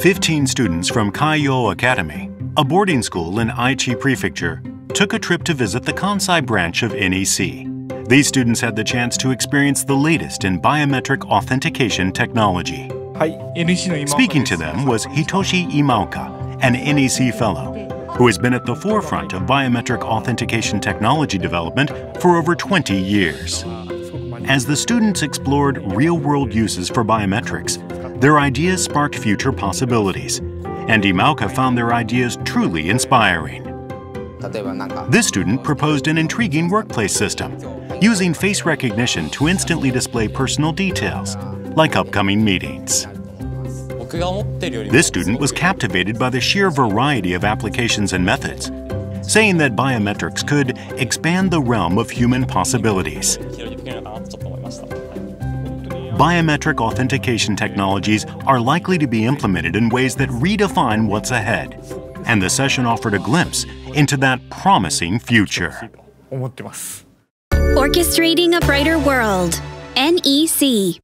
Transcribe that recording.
15 students from Kaiyo Academy, a boarding school in Aichi Prefecture, took a trip to visit the Kansai branch of NEC. These students had the chance to experience the latest in biometric authentication technology. Speaking to them was Hitoshi Imaoka, an NEC fellow, who has been at the forefront of biometric authentication technology development for over 20 years. As the students explored real-world uses for biometrics, their ideas sparked future possibilities, and Imaoka found their ideas truly inspiring. This student proposed an intriguing workplace system, using face recognition to instantly display personal details, like upcoming meetings. This student was captivated by the sheer variety of applications and methods, saying that biometrics could expand the realm of human possibilities. Biometric authentication technologies are likely to be implemented in ways that redefine what's ahead, and the session offered a glimpse into that promising future. Orchestrating a brighter world. NEC.